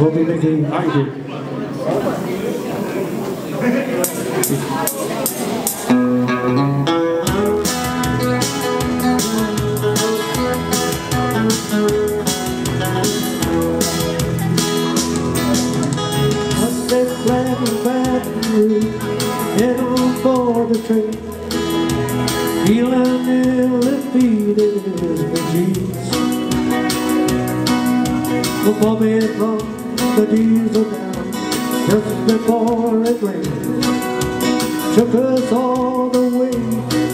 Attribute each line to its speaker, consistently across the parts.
Speaker 1: will be making Isaac. Feeling ill defeated in his machines The bummy the diesel down just before it rained. Took us all the way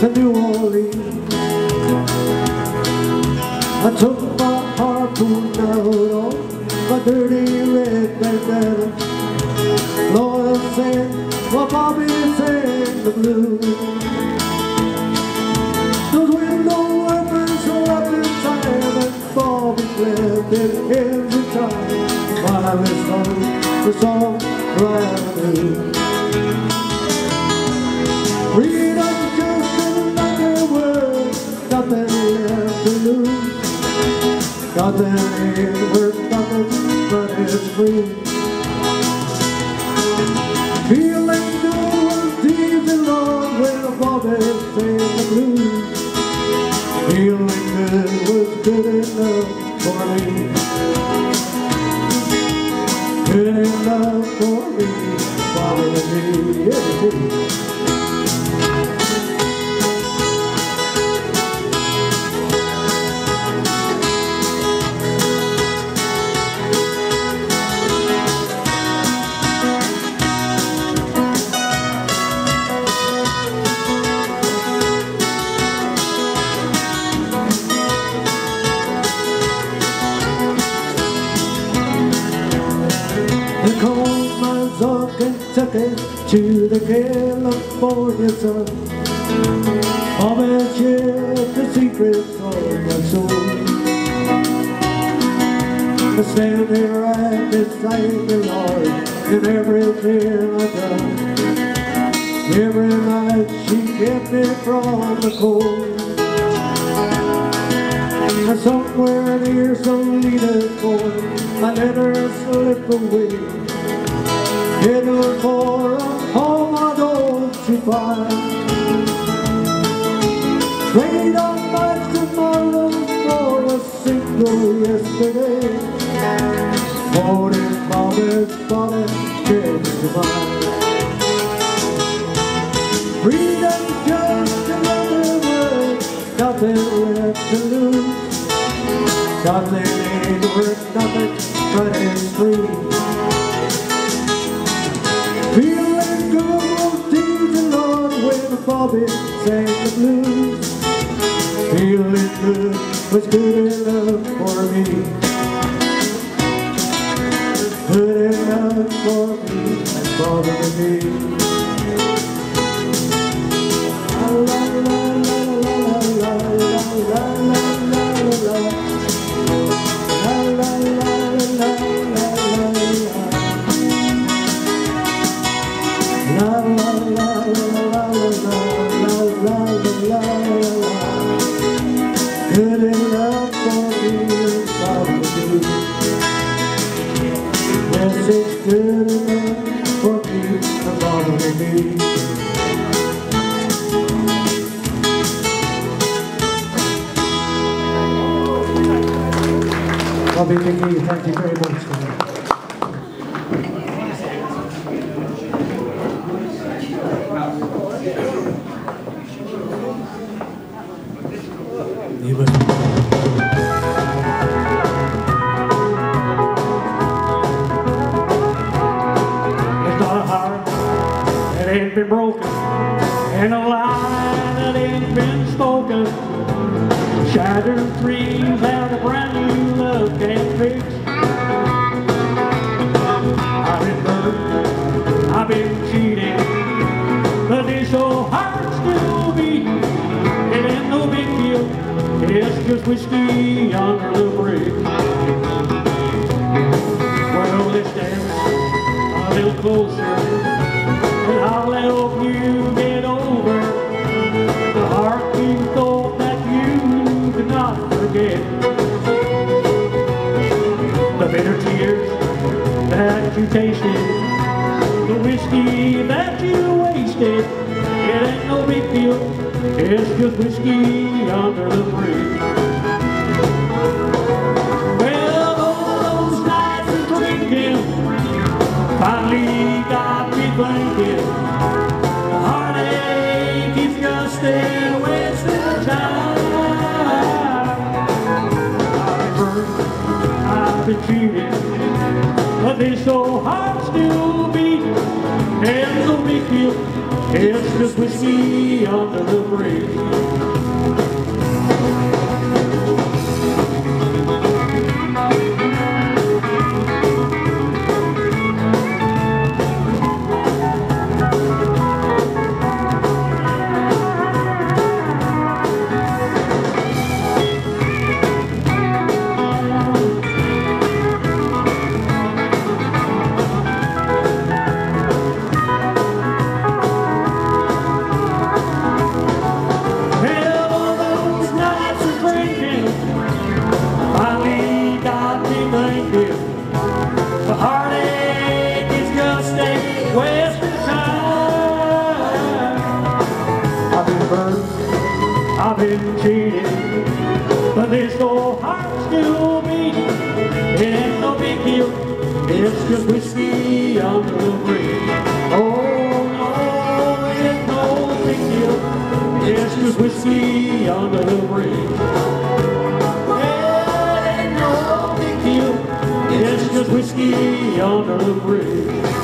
Speaker 1: to New Orleans. I took my harpoon out on my dirty red bandana. Lord sang, while Bobby sang the blues. Sung the song right through. Freedom's just another word, nothing left to lose. Nothing ain't worth nothing, but it's free. Feeling was deep and long when Bobby sang the blues. Feeling good was good enough for me. Good me, yeah, yeah, yeah. Kentucky to the California sun. Bobby shared the secrets of my soul. To stand there right beside the Lord in everything I've done. Every night she kept me from the cold. And somewhere near some leader's boy, I let her slip away. Headed for a home I don't to find. Trade on my tomorrow for a single yesterday. Forty Bobby's body changed to mine. Freedom just another word, nothing left to lose. Nothing ain't worth nothing, but it's free. Bobby sang the blues. Feeling good was good enough for me. Good enough for me and Bobby and me. Bobby McGee, thank you very much.
Speaker 2: It's not a heart that ain't been broken, and a been spoken. Shattered dreams that a brand new love can't fix. I've been burned, I've been cheated, but this old heart still beating. It ain't no big deal, it's just whiskey under the bridge. Well, let's dance a little closer, and I'll help you you tasted, the whiskey that you wasted, it ain't no big deal. It's just whiskey under the bridge. Well, all those nights of drinking finally got me thinking. Heartache is just a waste of time. I've been burned, I've been cheated, but this old heart still beating. And no big deal, it's just whiskey under the bridge. Been cheated, but this old heart still beating. It ain't no big deal, it's just whiskey on the bridge. Oh no, ain't no big deal. It's just whiskey under the bridge. It ain't no big deal. It's just whiskey under the bridge.